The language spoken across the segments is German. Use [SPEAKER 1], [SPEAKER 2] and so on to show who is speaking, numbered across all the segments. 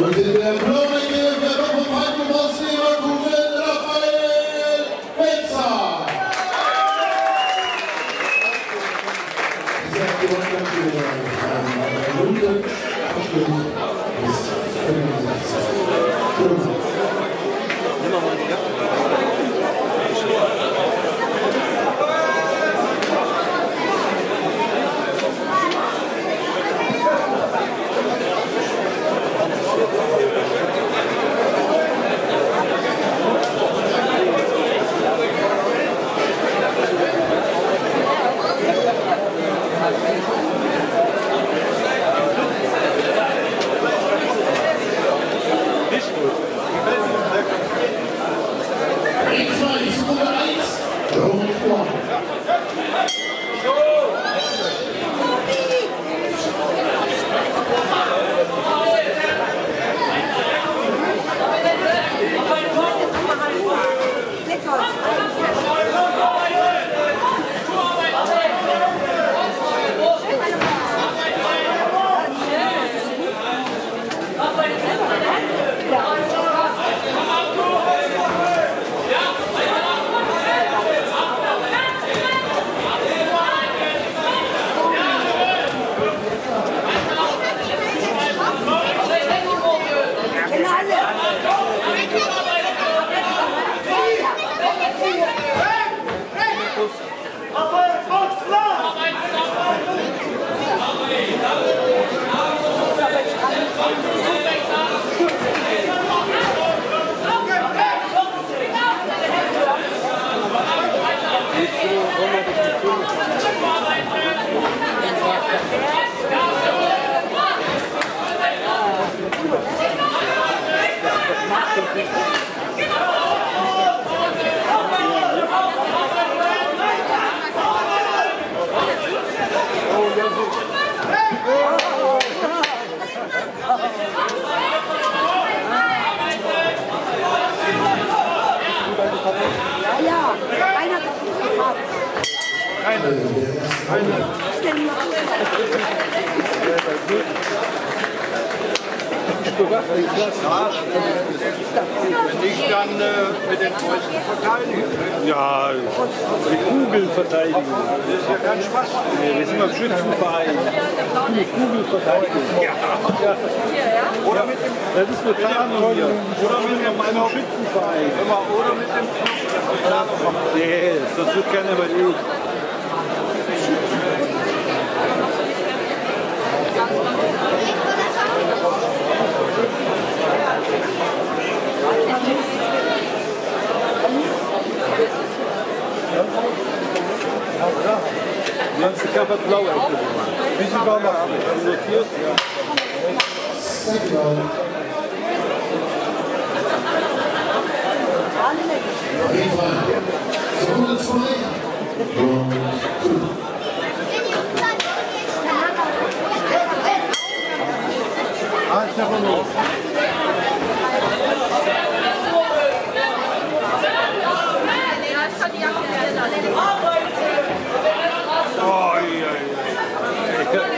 [SPEAKER 1] Los empleados Wenn nicht, dann äh, mit den Fäusten verteidigen.
[SPEAKER 2] Ja, mit Kugeln verteidigen.
[SPEAKER 1] Das ist ja kein Spaß.
[SPEAKER 2] Nee, wir sind beim Schützenverein. Mit Kugeln verteidigen. Ja.
[SPEAKER 1] Oder mit dem,
[SPEAKER 2] Das ist eine Tarnung.
[SPEAKER 1] oder mit dem
[SPEAKER 2] Schützenverein.
[SPEAKER 1] Oder mit dem Knopf.
[SPEAKER 2] Nee, sonst wird keiner mehr üben. Ganze Körper blau. Wie viel war noch? Notiert? Ja.
[SPEAKER 3] Sekunde zwei.
[SPEAKER 2] Ah, Stefan Los. Oh, ja, ja.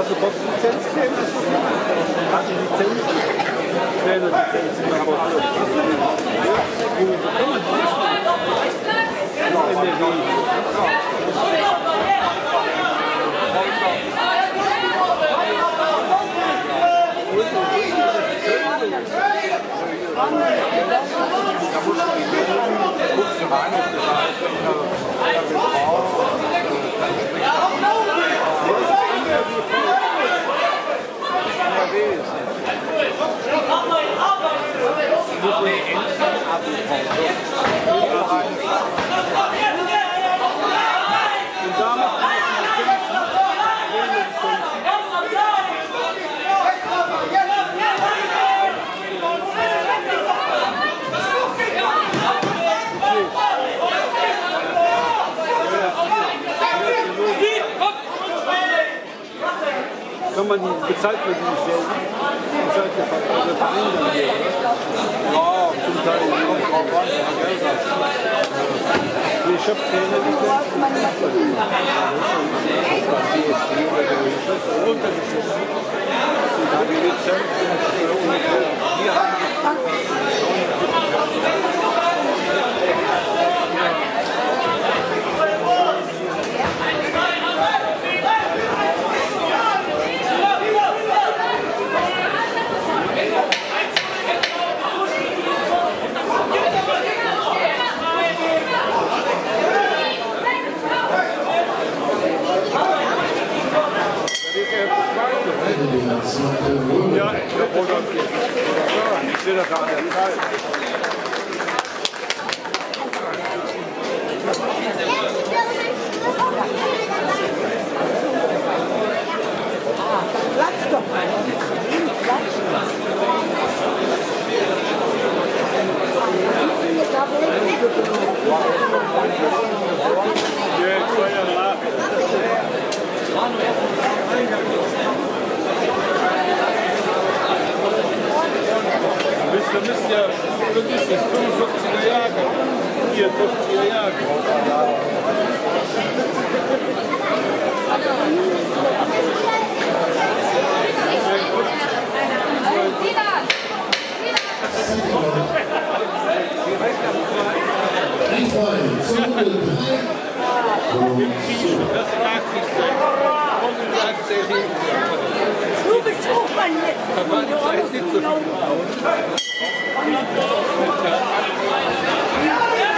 [SPEAKER 2] Also hast du Boxlizenz? Hast du Lizenz? Keine Lizenz, aber alles. Da musst du die Guckst du rein und bezahlt man die nicht selber? Bezahlt der Verein, dann hier?
[SPEAKER 1] Ja, zum Teil kommt drauf an, man Geld hat.
[SPEAKER 2] Ich habe keine Lizenz.
[SPEAKER 1] Ja, die Lizenz sind äh, Ja, ich sehe das an der Zeit.
[SPEAKER 4] Platz doch mal. Platz.
[SPEAKER 1] Ja, ich soll ja nach. Du bist ja, bist jetzt 45er Jahre, 54er Jahre. Das
[SPEAKER 4] auch mein Netz.
[SPEAKER 1] Thank you.